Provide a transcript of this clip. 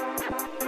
Bye.